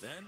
Then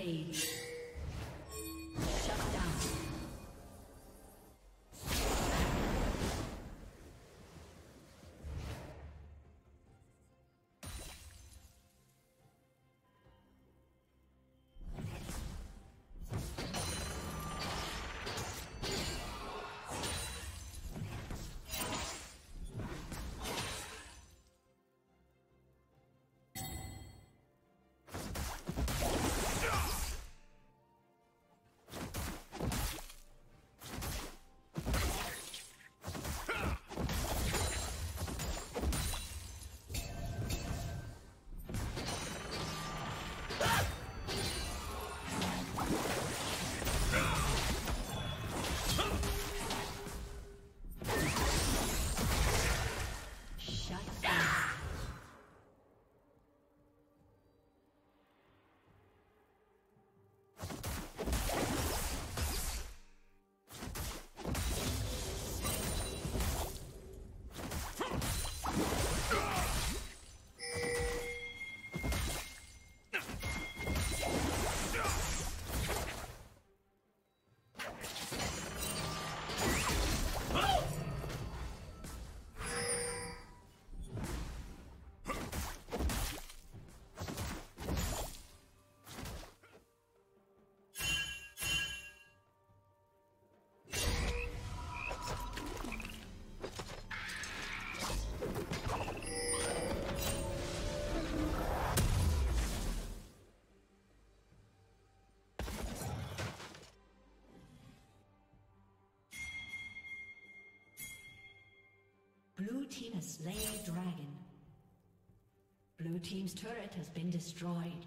Rampage. Team has slain the dragon. Blue team's turret has been destroyed.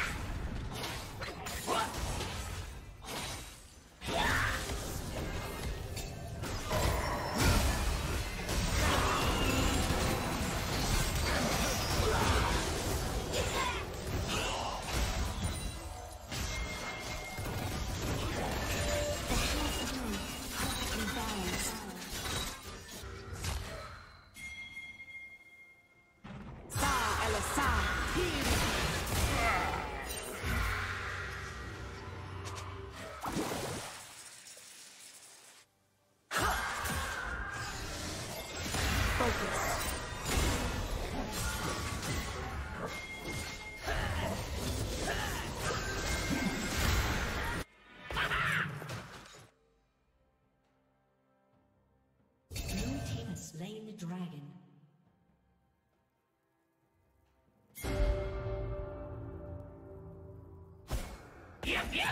Yeah.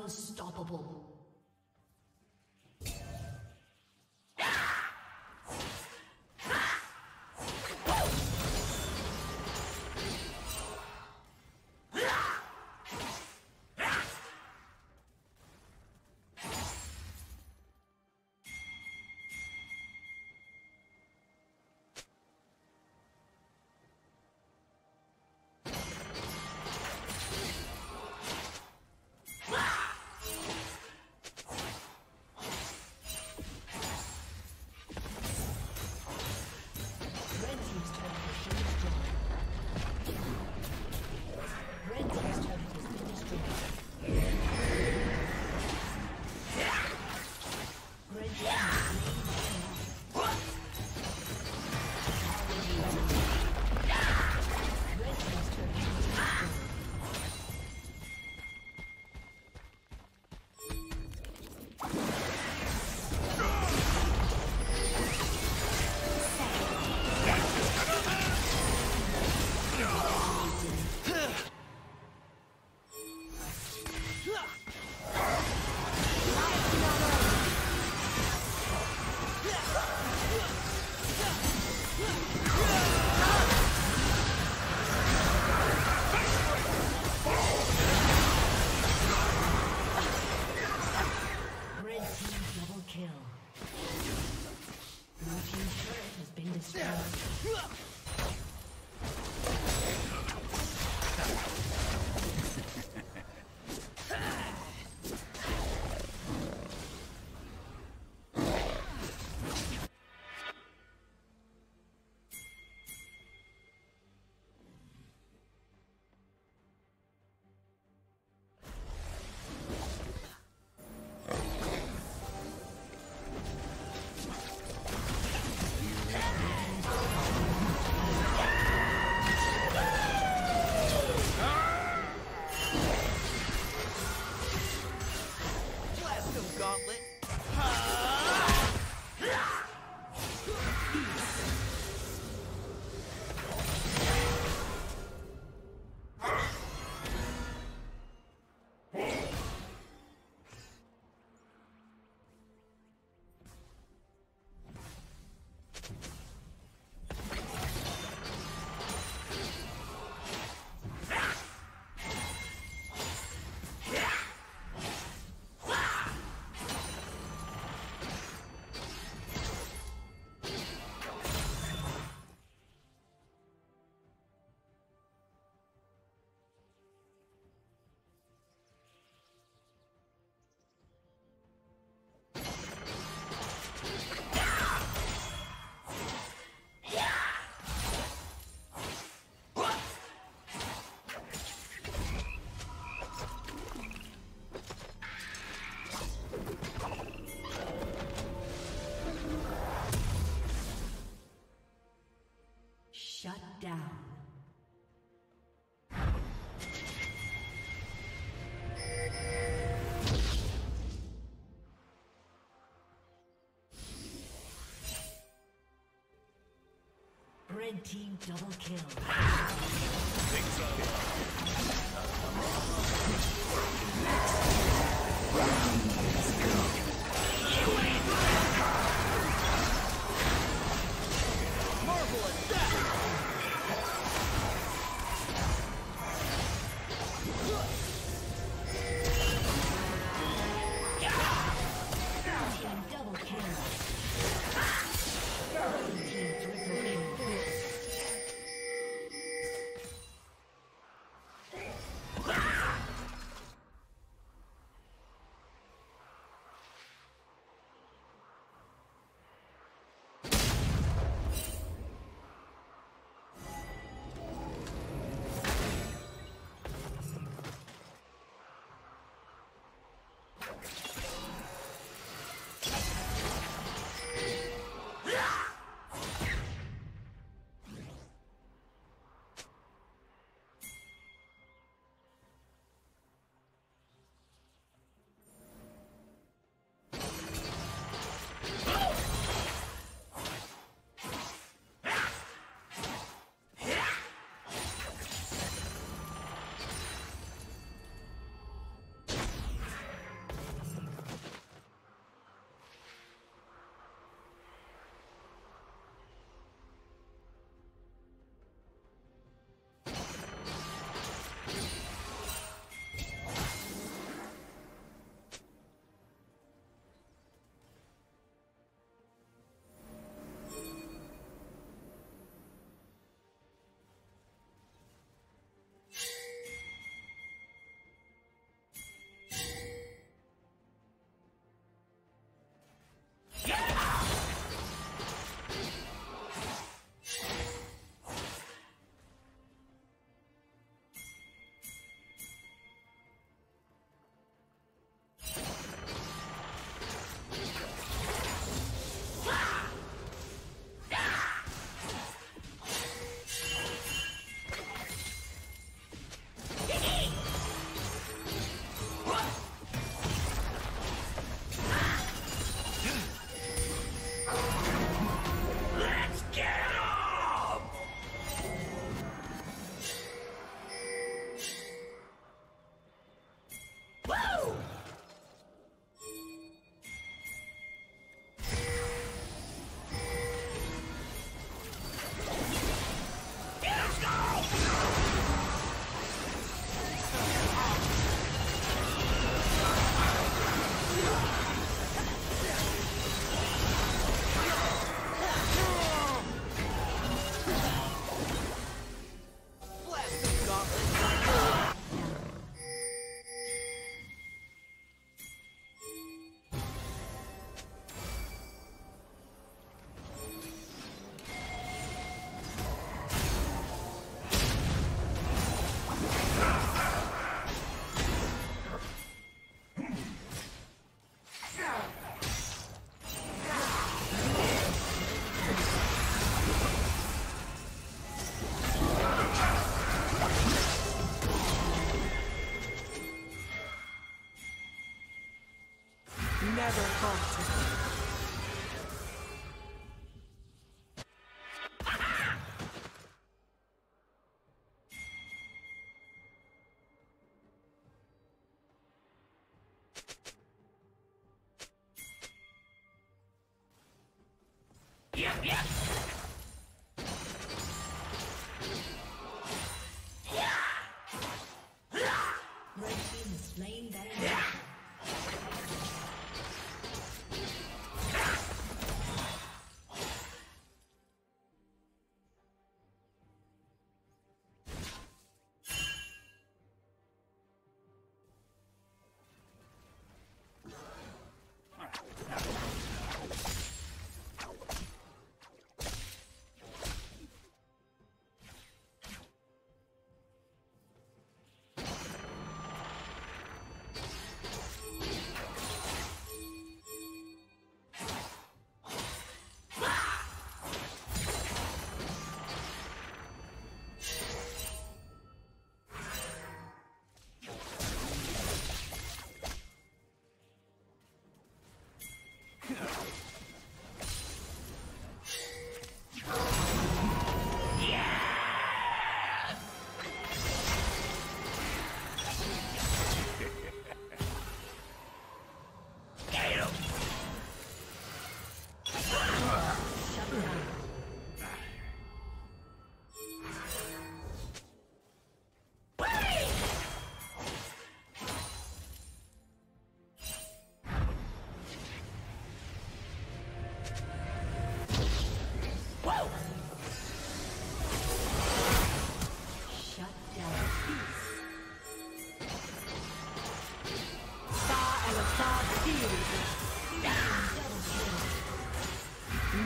Unstoppable. down. Red team double kill. Round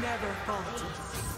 never falters.